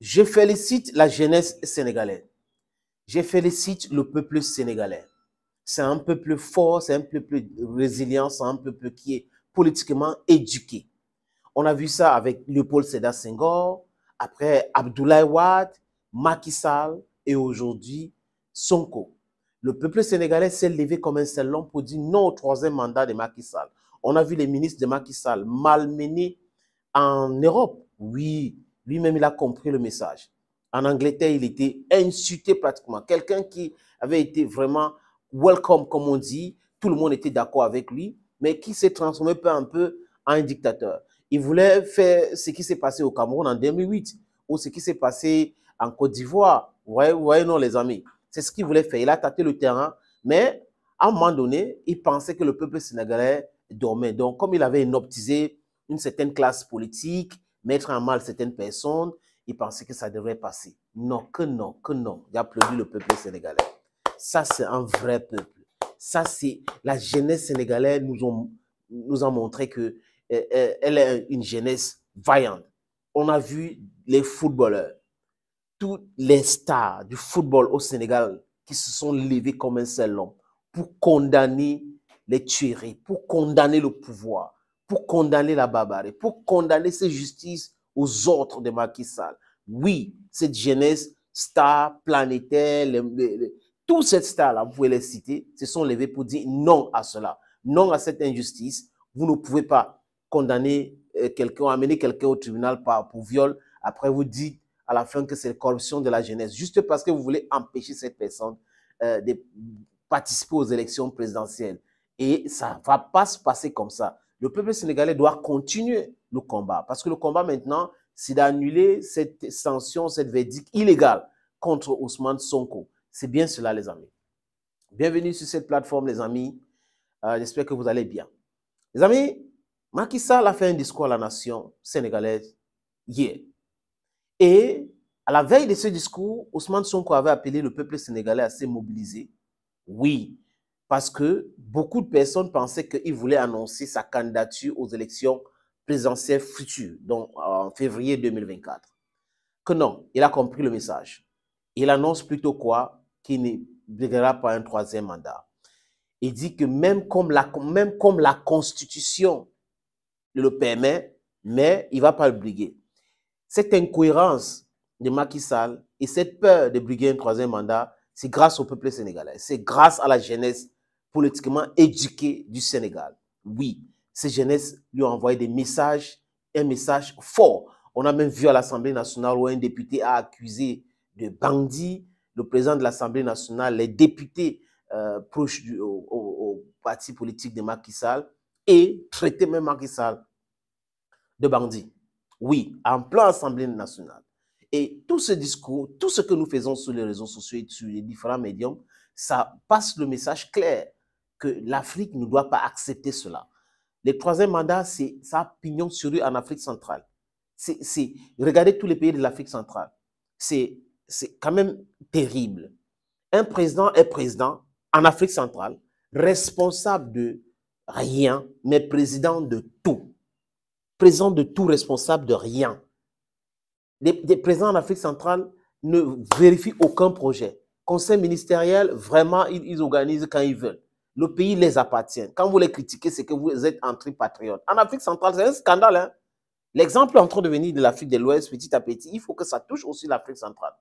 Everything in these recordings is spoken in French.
Je félicite la jeunesse sénégalaise. Je félicite le peuple sénégalais. C'est un peuple fort, c'est un peuple résilient, c'est un peuple qui est politiquement éduqué. On a vu ça avec Léopold Sédar Senghor, après Abdoulaye Wade, Macky Sall et aujourd'hui Sonko. Le peuple sénégalais s'est levé comme un seul homme pour dire non au troisième mandat de Macky Sall. On a vu les ministres de Macky Sall malmenés en Europe. Oui, lui-même, il a compris le message. En Angleterre, il était insulté pratiquement. Quelqu'un qui avait été vraiment welcome, comme on dit, tout le monde était d'accord avec lui, mais qui s'est transformé peu à peu en un dictateur. Il voulait faire ce qui s'est passé au Cameroun en 2008 ou ce qui s'est passé en Côte d'Ivoire. Vous voyez, vous voyez, non, les amis. C'est ce qu'il voulait faire. Il a tâté le terrain, mais à un moment donné, il pensait que le peuple sénégalais dormait. Donc, comme il avait inoptisé une certaine classe politique, mettre en mal certaines personnes, il pensait que ça devrait passer. Non, que non, que non. Il a applaudi le peuple sénégalais. Ça, c'est un vrai peuple. Ça, c'est la jeunesse sénégalaise nous ont, nous a montré que euh, euh, elle est une jeunesse vaillante. On a vu les footballeurs, toutes les stars du football au Sénégal qui se sont levés comme un seul homme pour condamner les tueries, pour condamner le pouvoir, pour condamner la barbarie, pour condamner ces justices aux autres de Macky Sall. Oui, cette jeunesse star planétaire, les, les, toutes ces stars-là, vous pouvez les citer, se sont levés pour dire non à cela, non à cette injustice. Vous ne pouvez pas condamner euh, quelqu'un, amener quelqu'un au tribunal pour viol. Après, vous dites à la fin que c'est la corruption de la jeunesse, juste parce que vous voulez empêcher cette personne euh, de participer aux élections présidentielles. Et ça ne va pas se passer comme ça. Le peuple sénégalais doit continuer le combat. Parce que le combat maintenant, c'est d'annuler cette sanction, cette verdict illégale contre Ousmane Sonko. C'est bien cela, les amis. Bienvenue sur cette plateforme, les amis. Euh, J'espère que vous allez bien. Les amis, Macky Sall a fait un discours à la nation sénégalaise hier. Et à la veille de ce discours, Ousmane Sonko avait appelé le peuple sénégalais à se mobiliser. Oui, parce que beaucoup de personnes pensaient qu'il voulait annoncer sa candidature aux élections présidentielles futures, donc en février 2024. Que non, il a compris le message. Il annonce plutôt quoi? Qu'il ne briguera pas un troisième mandat. Il dit que même comme la, même comme la Constitution le permet, mais il ne va pas le briguer. Cette incohérence de Macky Sall et cette peur de briguer un troisième mandat, c'est grâce au peuple sénégalais, c'est grâce à la jeunesse politiquement éduquée du Sénégal. Oui, ces jeunesse lui ont envoyé des messages, un message fort. On a même vu à l'Assemblée nationale où un député a accusé de bandits le président de l'Assemblée nationale, les députés euh, proches du, au, parti politique de Macky Sall et traité même Macky Sall de bandit. Oui, en plein Assemblée nationale. Et tout ce discours, tout ce que nous faisons sur les réseaux sociaux et sur les différents médiums, ça passe le message clair que l'Afrique ne doit pas accepter cela. Le troisième mandat, c'est ça pignon sur rue en Afrique centrale. Regardez tous les pays de l'Afrique centrale. C'est, quand même terrible. Un président est président en Afrique centrale, responsable de rien, mais président de tout. Président de tout, responsable de rien. Les, les présidents en Afrique centrale ne vérifient aucun projet. Conseil ministériel, vraiment, ils organisent quand ils veulent le pays les appartient. Quand vous les critiquez, c'est que vous êtes anti-patriote. En Afrique centrale, c'est un scandale. Hein? L'exemple est en train de venir de l'Afrique de l'Ouest petit à petit. Il faut que ça touche aussi l'Afrique centrale.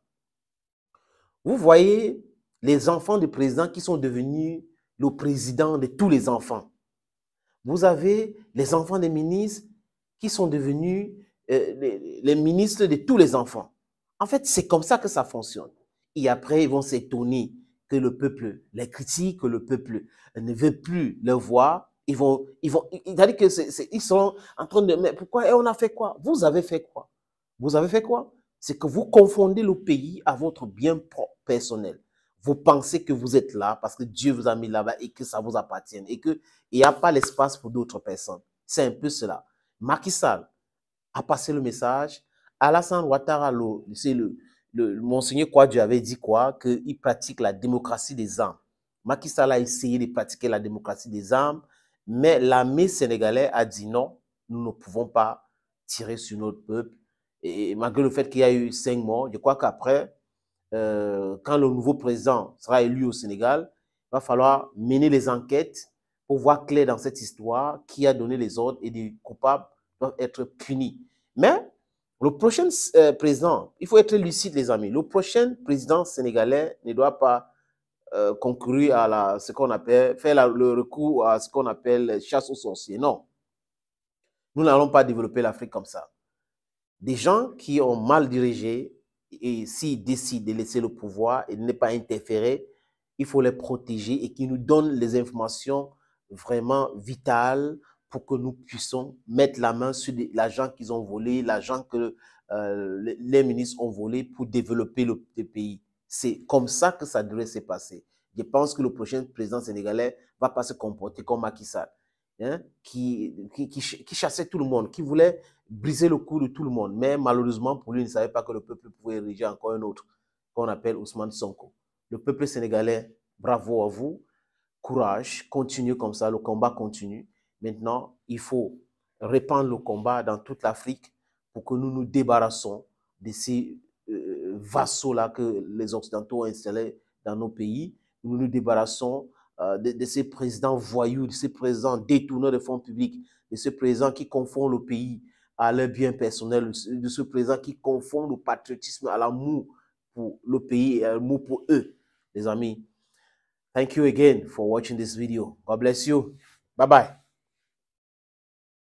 Vous voyez les enfants du président qui sont devenus le président de tous les enfants. Vous avez les enfants des ministres qui sont devenus euh, les, les ministres de tous les enfants. En fait, c'est comme ça que ça fonctionne. Et après, ils vont s'étonner le peuple les critique, que le peuple ne veut plus le voir, ils vont, ils vont, c'est-à-dire que c'est, ils sont en train de, mais pourquoi, et on a fait quoi? Vous avez fait quoi? Vous avez fait quoi? C'est que vous confondez le pays à votre bien personnel. Vous pensez que vous êtes là parce que Dieu vous a mis là-bas et que ça vous appartient et qu'il n'y a pas l'espace pour d'autres personnes. C'est un peu cela. Macky Sall a passé le message. Alassane Ouattara, c'est le, le, Monseigneur Kouadjou avait dit quoi? Qu'il pratique la démocratie des âmes. Macky a essayé de pratiquer la démocratie des âmes, mais l'armée sénégalaise a dit non, nous ne pouvons pas tirer sur notre peuple. Et malgré le fait qu'il y a eu cinq morts, je crois qu'après, euh, quand le nouveau président sera élu au Sénégal, il va falloir mener les enquêtes pour voir clair dans cette histoire qui a donné les ordres et les coupables doivent être punis. Mais le prochain euh, président, il faut être lucide, les amis. Le prochain président sénégalais ne doit pas euh, concourir à ce qu'on appelle, faire le recours à ce qu'on appelle chasse aux sorciers. Non. Nous n'allons pas développer l'Afrique comme ça. Des gens qui ont mal dirigé, et s'ils décident de laisser le pouvoir et de ne pas interférer, il faut les protéger et qu'ils nous donnent les informations vraiment vitales pour que nous puissions mettre la main sur l'argent qu'ils ont volé, l'argent que euh, les ministres ont volé pour développer le, pays. C'est comme ça que ça devrait se passer. Je pense que le prochain président sénégalais va pas se comporter comme Macky Sall, hein, qui, chassait tout le monde, qui voulait briser le cou de tout le monde. Mais malheureusement, pour lui, il ne savait pas que le peuple pouvait ériger encore un autre, qu'on appelle Ousmane Sonko. Le peuple sénégalais, bravo à vous, courage, continuez comme ça, le combat continue. Maintenant, il faut répandre le combat dans toute l'Afrique pour que nous nous débarrassons de ces euh, vassaux-là que les Occidentaux ont installés dans nos pays. Nous nous débarrassons euh, de, ces présidents voyous, de ces présidents détourneurs de fonds publics, de ces présidents qui confondent le pays à leur bien personnel, de ce président qui confond le patriotisme à l'amour pour le pays et l'amour pour eux. Les amis, thank you again for watching this video. God bless you. Bye bye.